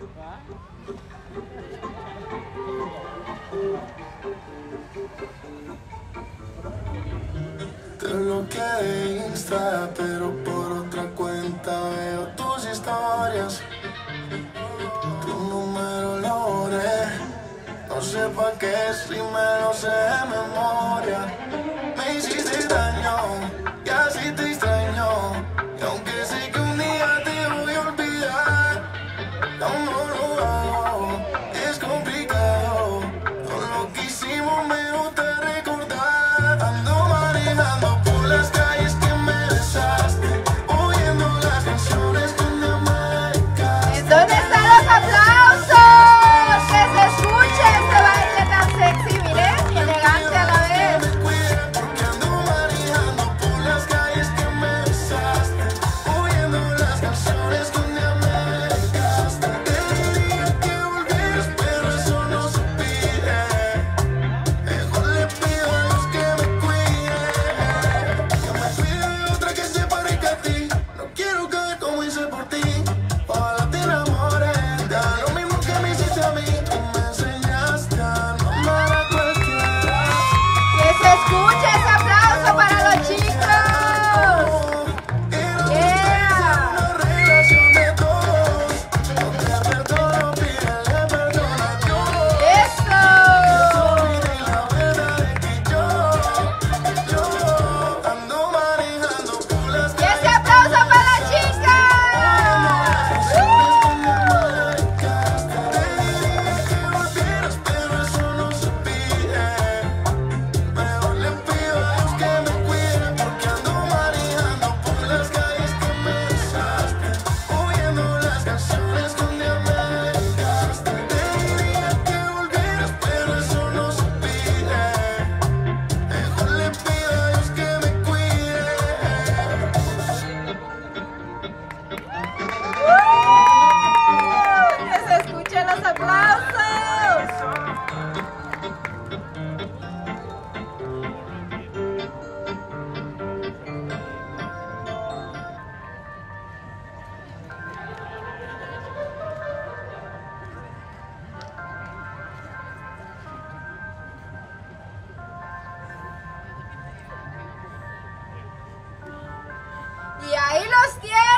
Te bloqueé Insta, pero por otra cuenta veo tus historias. Tu número lo borré, no sé pa' qué si me lo sé. Sebastián.